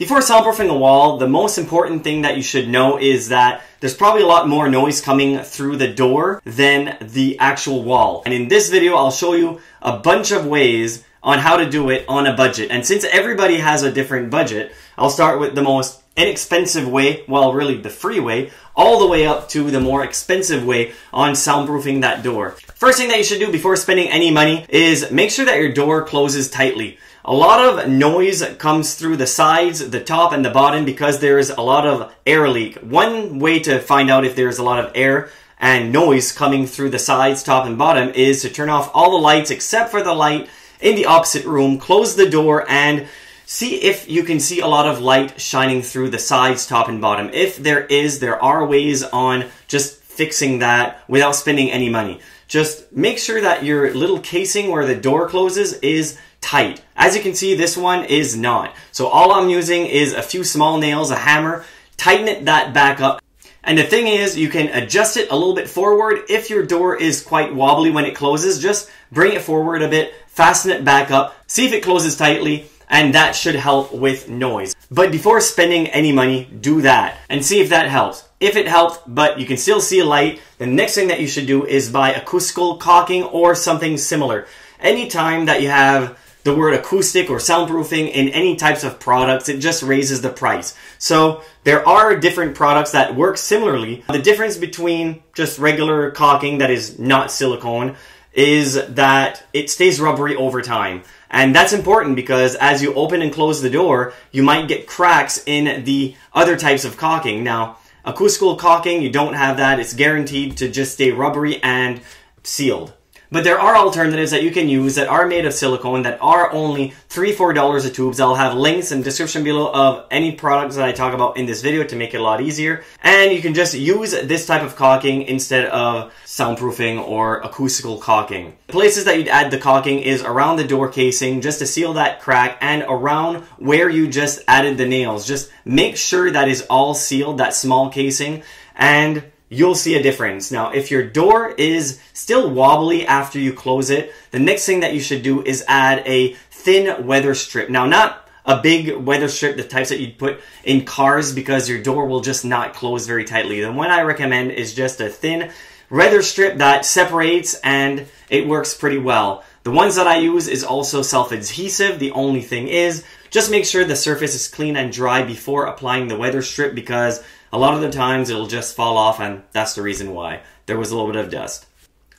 Before soundproofing a wall, the most important thing that you should know is that there's probably a lot more noise coming through the door than the actual wall. And in this video, I'll show you a bunch of ways on how to do it on a budget. And since everybody has a different budget, I'll start with the most inexpensive way, well, really the free way, all the way up to the more expensive way on soundproofing that door. First thing that you should do before spending any money is make sure that your door closes tightly. A lot of noise comes through the sides, the top, and the bottom because there's a lot of air leak. One way to find out if there's a lot of air and noise coming through the sides, top, and bottom is to turn off all the lights except for the light in the opposite room, close the door, and see if you can see a lot of light shining through the sides, top, and bottom. If there is, there are ways on just fixing that without spending any money. Just make sure that your little casing where the door closes is tight. As you can see, this one is not. So all I'm using is a few small nails, a hammer, tighten it that back up. And the thing is, you can adjust it a little bit forward. If your door is quite wobbly when it closes, just bring it forward a bit, fasten it back up, see if it closes tightly, and that should help with noise. But before spending any money, do that and see if that helps. If it helped, but you can still see a light, the next thing that you should do is buy acoustical caulking or something similar. Anytime that you have the word acoustic or soundproofing in any types of products, it just raises the price. So there are different products that work similarly. The difference between just regular caulking that is not silicone is that it stays rubbery over time. And that's important because as you open and close the door, you might get cracks in the other types of caulking. Now, acoustical caulking, you don't have that. It's guaranteed to just stay rubbery and sealed. But there are alternatives that you can use that are made of silicone that are only three, four dollars a tubes. I'll have links in description below of any products that I talk about in this video to make it a lot easier. And you can just use this type of caulking instead of soundproofing or acoustical caulking. The places that you'd add the caulking is around the door casing just to seal that crack and around where you just added the nails. Just make sure that is all sealed, that small casing, and you'll see a difference. Now, if your door is still wobbly after you close it, the next thing that you should do is add a thin weather strip. Now, not a big weather strip, the types that you'd put in cars because your door will just not close very tightly. The one I recommend is just a thin weather strip that separates and it works pretty well. The ones that I use is also self-adhesive. The only thing is, just make sure the surface is clean and dry before applying the weather strip because a lot of the times it'll just fall off and that's the reason why. There was a little bit of dust.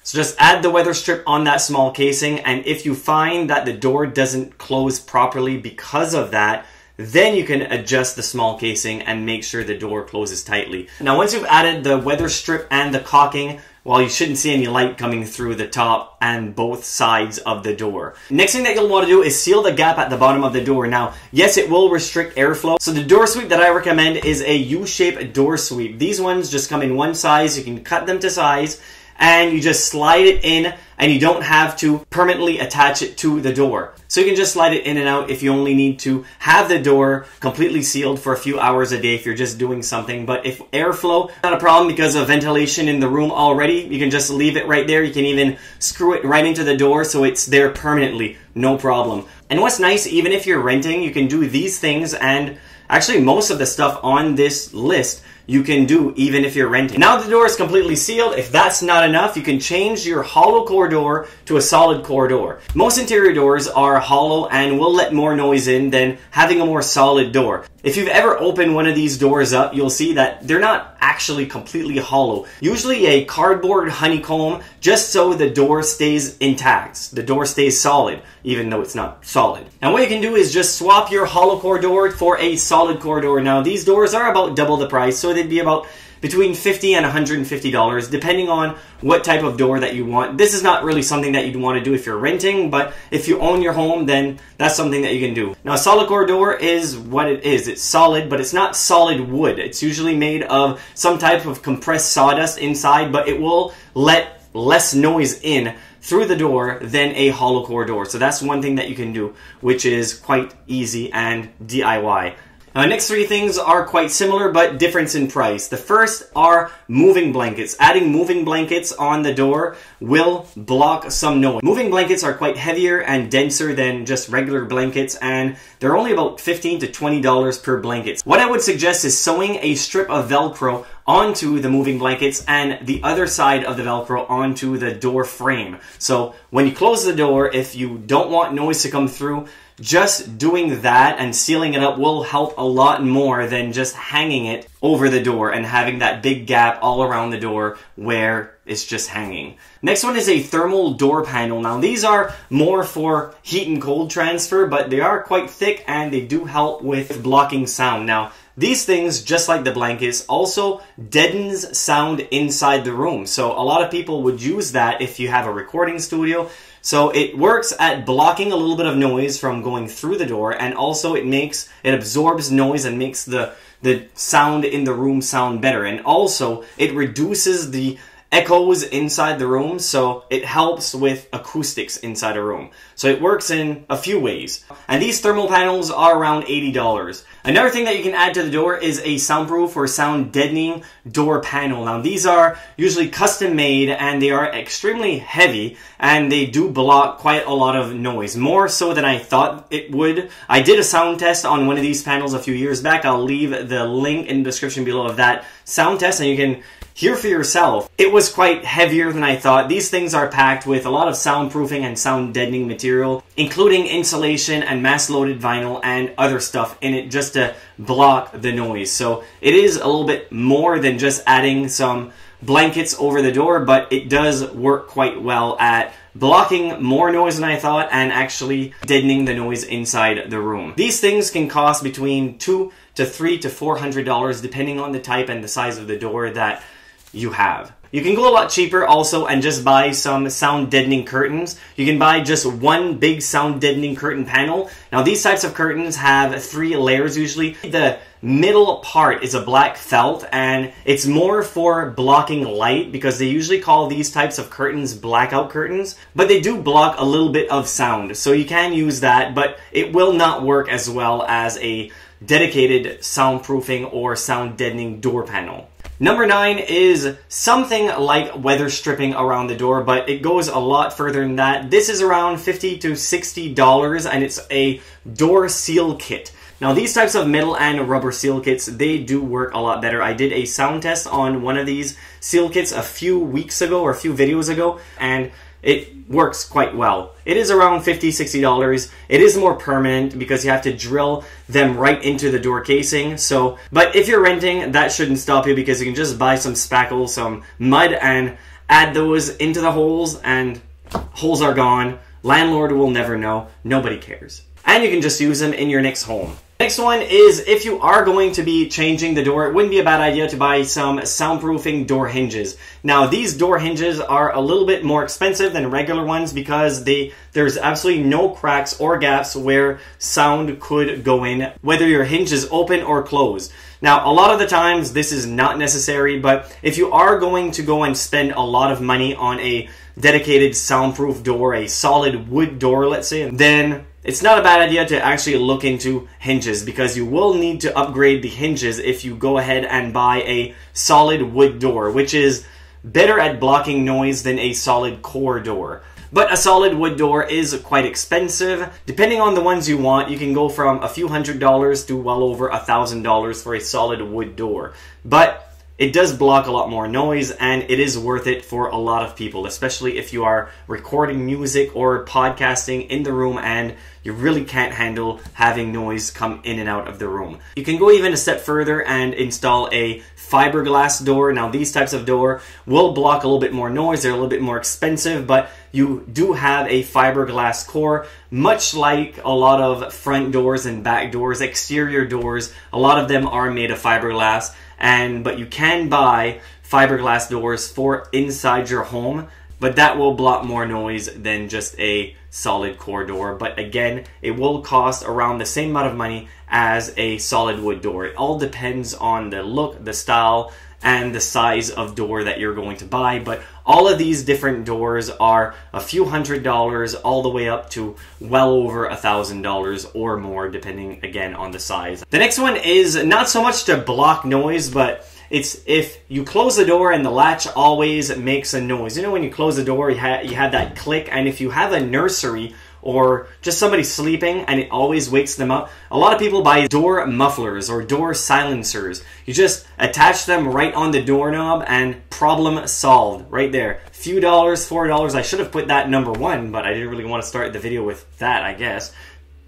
So just add the weather strip on that small casing and if you find that the door doesn't close properly because of that, then you can adjust the small casing and make sure the door closes tightly. Now once you've added the weather strip and the caulking, well, you shouldn't see any light coming through the top and both sides of the door. Next thing that you'll want to do is seal the gap at the bottom of the door. Now, yes, it will restrict airflow. So the door sweep that I recommend is a U-shaped door sweep. These ones just come in one size. You can cut them to size and you just slide it in and you don't have to permanently attach it to the door. So you can just slide it in and out if you only need to have the door completely sealed for a few hours a day if you're just doing something. But if airflow, not a problem because of ventilation in the room already, you can just leave it right there. You can even screw it right into the door so it's there permanently, no problem. And what's nice, even if you're renting, you can do these things and actually most of the stuff on this list you can do even if you're renting. Now the door is completely sealed. If that's not enough, you can change your hollow core door to a solid core door. Most interior doors are hollow and will let more noise in than having a more solid door. If you've ever opened one of these doors up, you'll see that they're not actually completely hollow. Usually a cardboard honeycomb just so the door stays intact. The door stays solid, even though it's not solid. And what you can do is just swap your hollow core door for a solid core door. Now these doors are about double the price, so they'd be about between 50 and 150 dollars depending on what type of door that you want. This is not really something that you'd want to do if you're renting but if you own your home then that's something that you can do. Now a solid core door is what it is. It's solid but it's not solid wood. It's usually made of some type of compressed sawdust inside but it will let less noise in through the door than a hollow core door. So that's one thing that you can do which is quite easy and DIY Uh, next three things are quite similar but difference in price. The first are moving blankets. Adding moving blankets on the door will block some noise. Moving blankets are quite heavier and denser than just regular blankets and they're only about 15 to $20 per blanket. What I would suggest is sewing a strip of Velcro onto the moving blankets and the other side of the Velcro onto the door frame. So when you close the door, if you don't want noise to come through, just doing that and sealing it up will help a lot more than just hanging it over the door and having that big gap all around the door where it's just hanging. Next one is a thermal door panel. Now these are more for heat and cold transfer, but they are quite thick and they do help with blocking sound. Now these things, just like the blankets, also deadens sound inside the room. So a lot of people would use that if you have a recording studio so it works at blocking a little bit of noise from going through the door and also it makes, it absorbs noise and makes the, the sound in the room sound better. And also it reduces the echoes inside the room, so it helps with acoustics inside a room. So it works in a few ways. And these thermal panels are around $80. Another thing that you can add to the door is a soundproof or sound deadening door panel. Now these are usually custom made and they are extremely heavy and they do block quite a lot of noise. More so than I thought it would. I did a sound test on one of these panels a few years back. I'll leave the link in the description below of that sound test and you can hear for yourself. It was quite heavier than I thought. These things are packed with a lot of soundproofing and sound deadening material, including insulation and mass loaded vinyl and other stuff in it just to block the noise. So it is a little bit more than just adding some blankets over the door, but it does work quite well at blocking more noise than I thought and actually deadening the noise inside the room. These things can cost between two to three to four hundred dollars depending on the type and the size of the door that you have. You can go a lot cheaper also and just buy some sound deadening curtains. You can buy just one big sound deadening curtain panel. Now these types of curtains have three layers usually. The middle part is a black felt and it's more for blocking light because they usually call these types of curtains blackout curtains, but they do block a little bit of sound. So you can use that, but it will not work as well as a dedicated soundproofing or sound deadening door panel. Number nine is something like weather stripping around the door, but it goes a lot further than that. This is around 50 to $60 and it's a door seal kit. Now these types of metal and rubber seal kits, they do work a lot better. I did a sound test on one of these seal kits a few weeks ago or a few videos ago and it works quite well. It is around $50, $60. It is more permanent because you have to drill them right into the door casing. So, but if you're renting, that shouldn't stop you because you can just buy some spackle, some mud and add those into the holes and holes are gone. Landlord will never know. Nobody cares. And you can just use them in your next home. Next one is if you are going to be changing the door, it wouldn't be a bad idea to buy some soundproofing door hinges. Now these door hinges are a little bit more expensive than regular ones because they there's absolutely no cracks or gaps where sound could go in, whether your hinge is open or closed. Now, a lot of the times this is not necessary, but if you are going to go and spend a lot of money on a dedicated soundproof door, a solid wood door, let's say, then it's not a bad idea to actually look into hinges because you will need to upgrade the hinges if you go ahead and buy a solid wood door, which is better at blocking noise than a solid core door. But a solid wood door is quite expensive. Depending on the ones you want, you can go from a few hundred dollars to well over a thousand dollars for a solid wood door. But it does block a lot more noise and it is worth it for a lot of people, especially if you are recording music or podcasting in the room and you really can't handle having noise come in and out of the room. You can go even a step further and install a fiberglass door. Now these types of door will block a little bit more noise. They're a little bit more expensive, but you do have a fiberglass core, much like a lot of front doors and back doors, exterior doors. A lot of them are made of fiberglass and but you can buy fiberglass doors for inside your home but that will block more noise than just a solid core door. But again, it will cost around the same amount of money as a solid wood door. It all depends on the look, the style, and the size of door that you're going to buy. But all of these different doors are a few hundred dollars all the way up to well over a thousand dollars or more, depending again on the size. The next one is not so much to block noise, but it's if you close the door and the latch always makes a noise. You know, when you close the door, you, ha- you have that click, and if you have a nursery or just somebody sleeping and it always wakes them up. A lot of people buy door mufflers or door silencers. You just attach them right on the doorknob and problem solved right there. Few dollars, four dollars. I should have put that number one, but I didn't really want to start the video with that, I guess.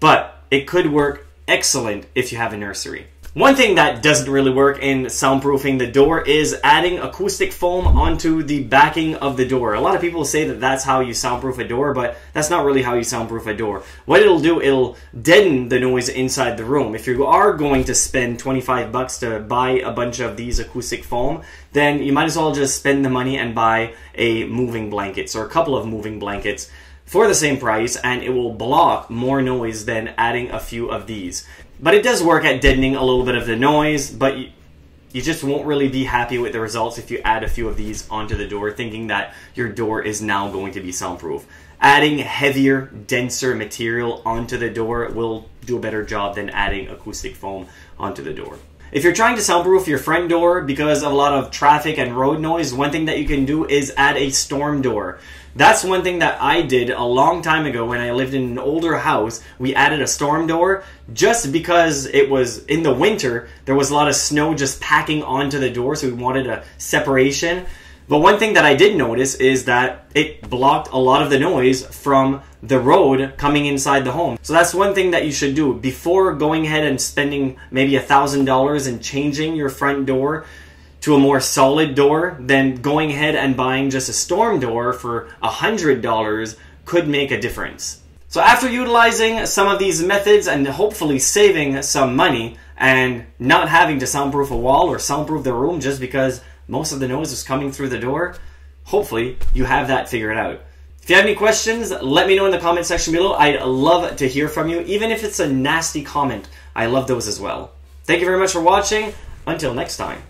But it could work excellent if you have a nursery. One thing that doesn't really work in soundproofing the door is adding acoustic foam onto the backing of the door. A lot of people say that that's how you soundproof a door, but that's not really how you soundproof a door. What it'll do, it'll deaden the noise inside the room. If you are going to spend 25 bucks to buy a bunch of these acoustic foam, then you might as well just spend the money and buy a moving blankets or a couple of moving blankets for the same price and it will block more noise than adding a few of these. But it does work at deadening a little bit of the noise, but you, you just won't really be happy with the results if you add a few of these onto the door thinking that your door is now going to be soundproof. Adding heavier, denser material onto the door will do a better job than adding acoustic foam onto the door. If you're trying to soundproof your front door because of a lot of traffic and road noise, one thing that you can do is add a storm door. That's one thing that I did a long time ago when I lived in an older house. We added a storm door just because it was in the winter, there was a lot of snow just packing onto the door, so we wanted a separation. But one thing that I did notice is that it blocked a lot of the noise from the road coming inside the home. So that's one thing that you should do before going ahead and spending maybe a thousand dollars and changing your front door to a more solid door, than going ahead and buying just a storm door for a $100 could make a difference. So after utilizing some of these methods and hopefully saving some money and not having to soundproof a wall or soundproof the room just because most of the noise is coming through the door, hopefully you have that figured out. If you have any questions, let me know in the comment section below. I'd love to hear from you, even if it's a nasty comment. I love those as well. Thank you very much for watching. Until next time.